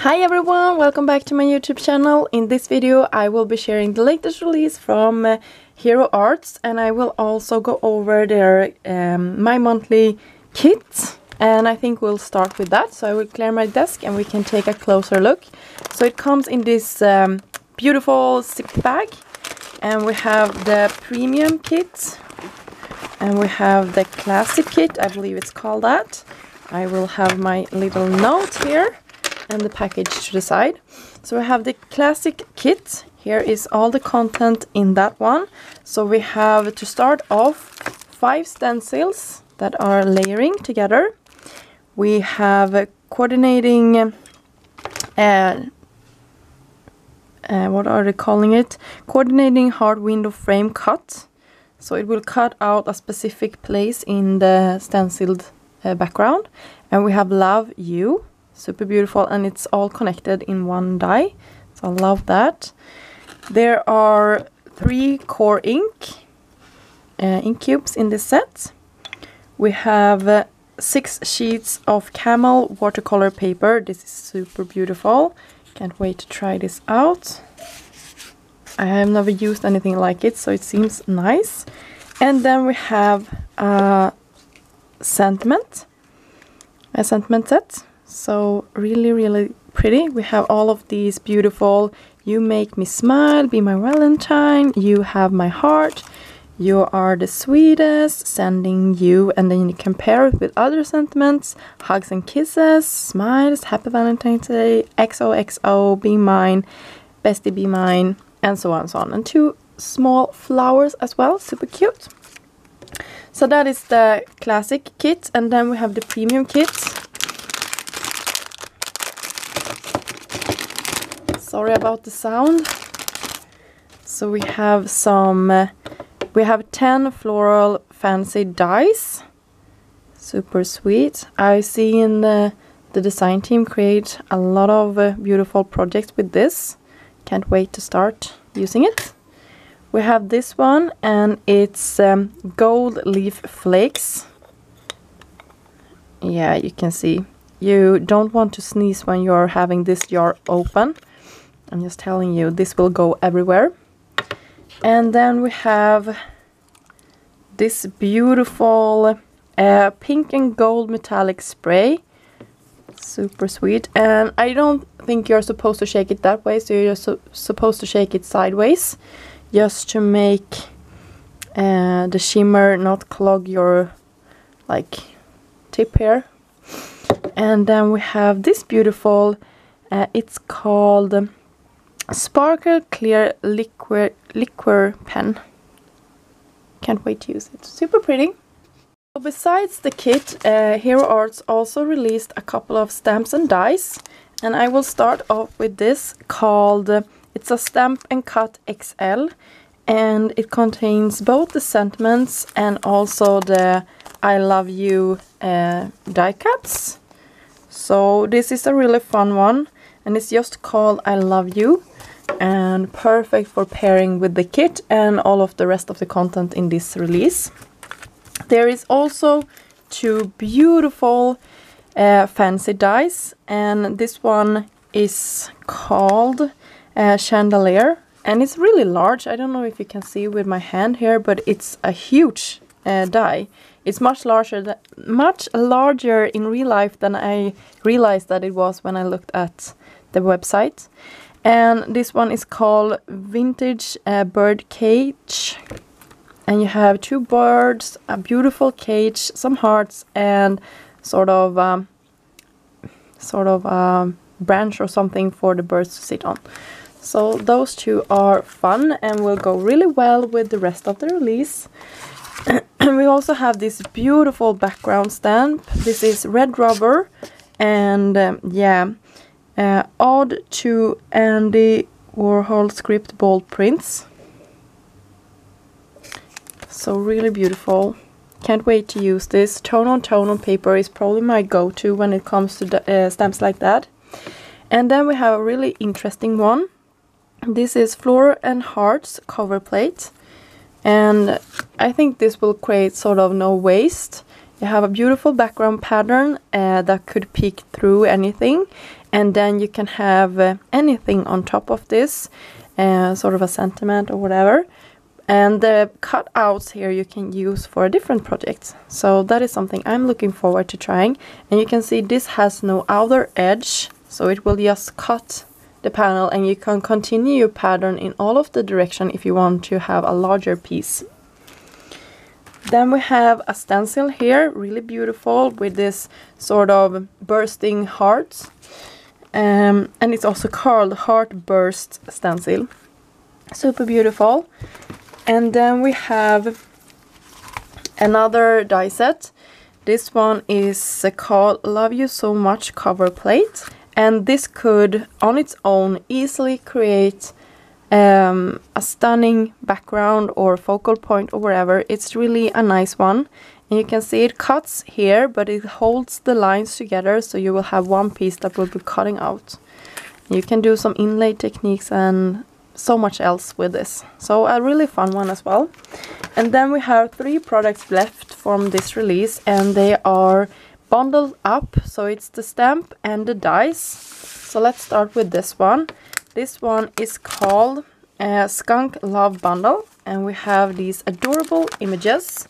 Hi everyone, welcome back to my YouTube channel. In this video I will be sharing the latest release from uh, Hero Arts and I will also go over their um, my monthly kit and I think we'll start with that. So I will clear my desk and we can take a closer look. So it comes in this um, beautiful zip bag and we have the premium kit and we have the classic kit, I believe it's called that. I will have my little note here and the package to the side. So we have the classic kit. Here is all the content in that one. So we have to start off five stencils that are layering together. We have a coordinating uh, uh, what are they calling it? Coordinating hard window frame cut. So it will cut out a specific place in the stenciled uh, background. And we have Love You, super beautiful, and it's all connected in one die. So I love that. There are three core ink, uh, ink cubes in this set. We have uh, six sheets of camel watercolor paper. This is super beautiful. Can't wait to try this out. I have never used anything like it, so it seems nice. And then we have a sentiment, a sentiment set. So really, really pretty. We have all of these beautiful, you make me smile, be my valentine, you have my heart, you are the sweetest, sending you, and then you compare it with other sentiments, hugs and kisses, smiles, happy Valentine's Day, XOXO, be mine, bestie, be mine, and so on and so on. And two small flowers as well, super cute. So that is the classic kit, and then we have the premium kit. Sorry about the sound. So we have some uh, we have 10 floral fancy dies. Super sweet. I see in the, the design team create a lot of uh, beautiful projects with this. Can't wait to start using it. We have this one and it's um, gold leaf flakes. Yeah, you can see. You don't want to sneeze when you're having this jar open. I'm just telling you, this will go everywhere. And then we have this beautiful uh, pink and gold metallic spray. Super sweet. And I don't think you're supposed to shake it that way, so you're su supposed to shake it sideways just to make uh, the shimmer not clog your like tip here. And then we have this beautiful, uh, it's called Sparkle Clear Liquid, liquor Pen. Can't wait to use it. Super pretty. So besides the kit, uh, Hero Arts also released a couple of stamps and dies. And I will start off with this called, uh, it's a Stamp and Cut XL. And it contains both the sentiments and also the I love you uh, die cuts. So this is a really fun one. And it's just called I love you and perfect for pairing with the kit and all of the rest of the content in this release. There is also two beautiful uh, fancy dies and this one is called uh, Chandelier and it's really large. I don't know if you can see with my hand here but it's a huge uh, die. It's much larger, much larger in real life than I realized that it was when I looked at the website. And this one is called Vintage uh, Bird Cage. And you have two birds, a beautiful cage, some hearts, and sort of um, sort of a um, branch or something for the birds to sit on. So those two are fun and will go really well with the rest of the release. And we also have this beautiful background stamp. This is red rubber and um, yeah, uh, Ode to Andy Warhol script bold prints. So really beautiful. Can't wait to use this. Tone on tone on paper is probably my go-to when it comes to uh, stamps like that. And then we have a really interesting one. This is Floor and Hearts cover plate. And I think this will create sort of no waste. You have a beautiful background pattern uh, that could peek through anything and then you can have uh, anything on top of this uh, sort of a sentiment or whatever. And the cutouts here you can use for different projects. So that is something I'm looking forward to trying. And you can see this has no outer edge so it will just cut the panel and you can continue your pattern in all of the direction if you want to have a larger piece. Then we have a stencil here really beautiful with this sort of bursting hearts um, and it's also called heart burst stencil super beautiful and then we have another die set. This one is called Love You So Much cover plate. And this could, on its own, easily create um, a stunning background or focal point or wherever. It's really a nice one. And you can see it cuts here, but it holds the lines together, so you will have one piece that will be cutting out. You can do some inlay techniques and so much else with this. So a really fun one as well. And then we have three products left from this release and they are bundled up. So it's the stamp and the dies. So let's start with this one. This one is called uh, Skunk Love Bundle and we have these adorable images.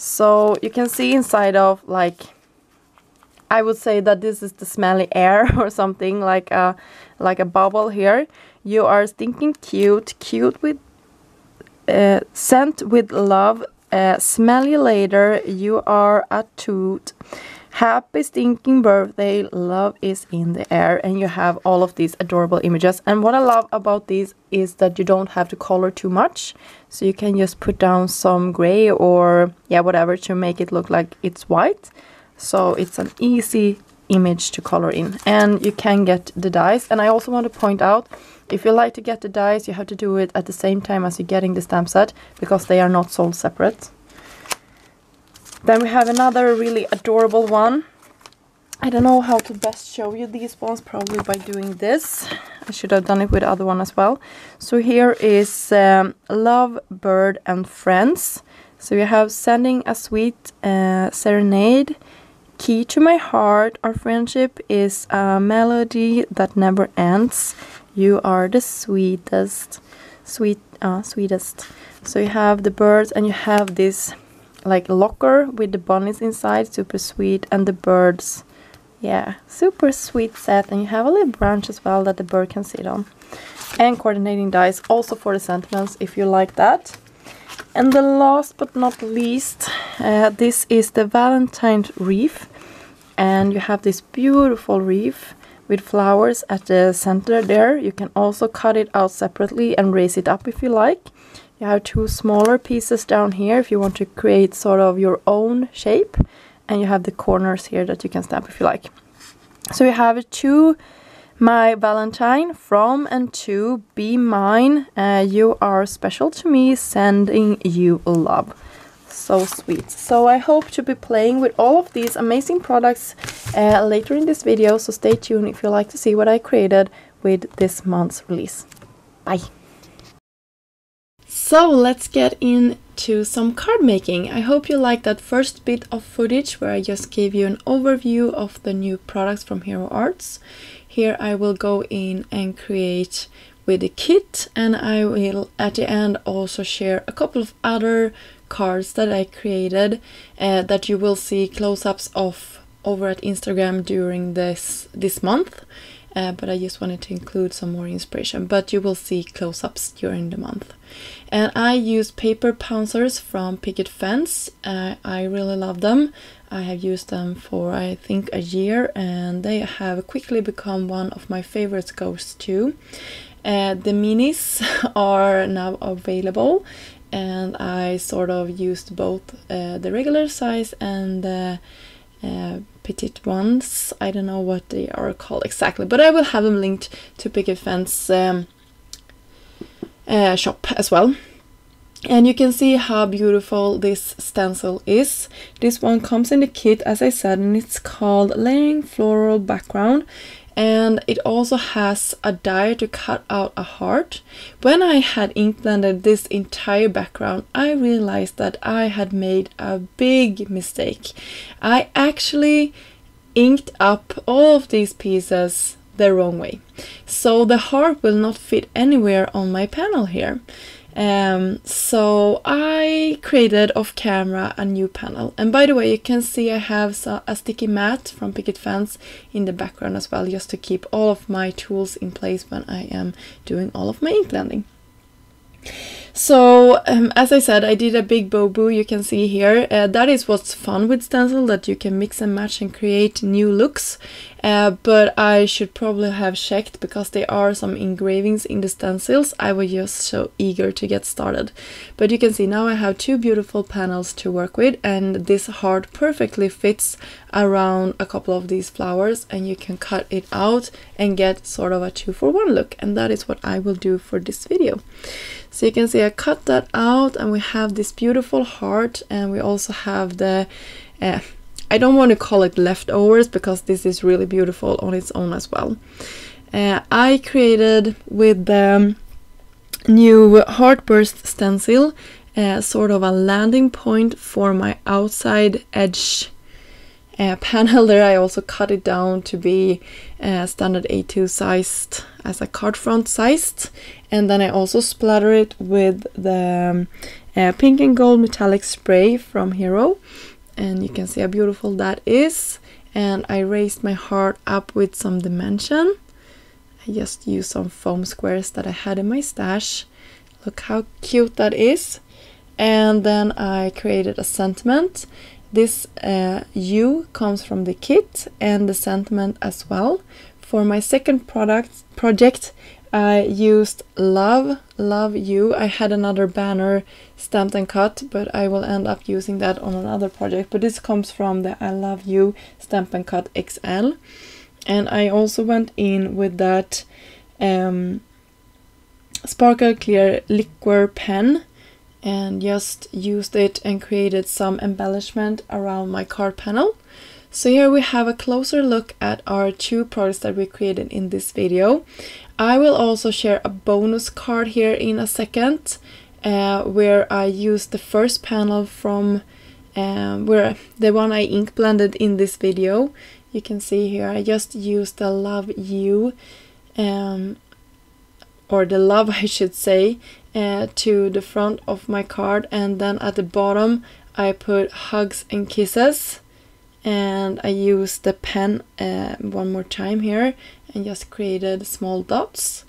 So you can see inside of like I would say that this is the smelly air or something like a like a bubble here. You are stinking cute, cute with uh, scent with love. Uh, smell you later. You are a toot. Happy stinking birthday. Love is in the air. And you have all of these adorable images. And what I love about these is that you don't have to color too much. So you can just put down some gray or yeah, whatever to make it look like it's white. So it's an easy image to color in and you can get the dies and I also want to point out if you like to get the dies you have to do it at the same time as you're getting the stamp set because they are not sold separate. Then we have another really adorable one. I don't know how to best show you these ones, probably by doing this. I should have done it with the other one as well. So here is um, Love, Bird and Friends. So you have Sending a Sweet uh, Serenade, Key to my heart, our friendship is a melody that never ends. You are the sweetest, sweet, uh, sweetest. So you have the birds and you have this like locker with the bunnies inside, super sweet, and the birds. Yeah, super sweet set. And you have a little branch as well that the bird can sit on. And coordinating dies also for the sentiments if you like that. And the last but not least, uh, this is the Valentine Wreath. And you have this beautiful wreath with flowers at the center there. You can also cut it out separately and raise it up if you like. You have two smaller pieces down here if you want to create sort of your own shape. And you have the corners here that you can stamp if you like. So you have two my Valentine from and to Be Mine. Uh, you are special to me, sending you love. So sweet. So I hope to be playing with all of these amazing products uh, later in this video. So stay tuned if you like to see what I created with this month's release. Bye. So let's get into some card making. I hope you liked that first bit of footage where I just gave you an overview of the new products from Hero Arts. Here I will go in and create with the kit and I will at the end also share a couple of other cards that I created uh, that you will see close-ups of over at Instagram during this this month uh, but I just wanted to include some more inspiration. But you will see close-ups during the month. And I use paper pouncers from Picket Fence. Uh, I really love them. I have used them for I think a year and they have quickly become one of my favorites goes too. Uh, the minis are now available and I sort of used both uh, the regular size and the uh, petite ones. I don't know what they are called exactly, but I will have them linked to Picket Fence um, uh, shop as well. And you can see how beautiful this stencil is. This one comes in the kit, as I said, and it's called Layering Floral Background. And it also has a die to cut out a heart. When I had ink blended this entire background, I realized that I had made a big mistake. I actually inked up all of these pieces the wrong way. So the heart will not fit anywhere on my panel here. Um, so I created off camera a new panel. And by the way, you can see I have a sticky mat from Picket Fence in the background as well, just to keep all of my tools in place when I am doing all of my ink blending. So, um, as I said, I did a big bobo you can see here. Uh, that is what's fun with stencil, that you can mix and match and create new looks. Uh, but I should probably have checked because there are some engravings in the stencils. I was just so eager to get started. But you can see now I have two beautiful panels to work with and this heart perfectly fits around a couple of these flowers and you can cut it out and get sort of a two for one look and that is what I will do for this video. So you can see I cut that out and we have this beautiful heart and we also have the uh, I don't want to call it leftovers because this is really beautiful on its own as well. Uh, I created with the new Heartburst stencil uh, sort of a landing point for my outside edge uh, panel there. I also cut it down to be uh, standard A2 sized as a card front sized and then I also splatter it with the um, uh, pink and gold metallic spray from Hero. And you can see how beautiful that is. And I raised my heart up with some dimension. I just used some foam squares that I had in my stash. Look how cute that is. And then I created a sentiment. This uh, U comes from the kit and the sentiment as well. For my second product project I used Love, Love You. I had another banner stamped and cut, but I will end up using that on another project. But this comes from the I Love You Stamp and Cut XL. And I also went in with that um, Sparkle Clear Liqueur pen and just used it and created some embellishment around my card panel. So here we have a closer look at our two products that we created in this video. I will also share a bonus card here in a second uh, where I used the first panel from um, where the one I ink blended in this video. You can see here I just used the Love You um, or the love I should say uh, to the front of my card and then at the bottom I put hugs and kisses and I use the pen uh, one more time here and just created small dots.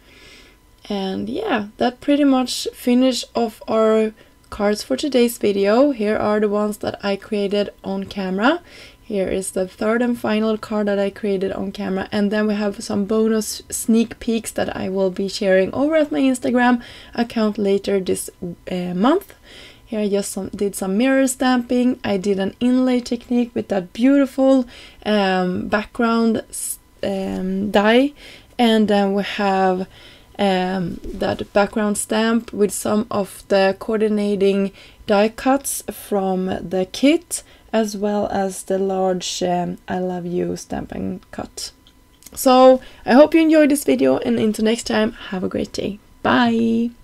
And yeah that pretty much finished off our cards for today's video. Here are the ones that I created on camera. Here is the third and final card that I created on camera. And then we have some bonus sneak peeks that I will be sharing over at my Instagram account later this uh, month. Here I just some, did some mirror stamping. I did an inlay technique with that beautiful um, background um, die. And then we have um, that background stamp with some of the coordinating die cuts from the kit as well as the large um, I love you stamping cut. So I hope you enjoyed this video and until next time have a great day. Bye!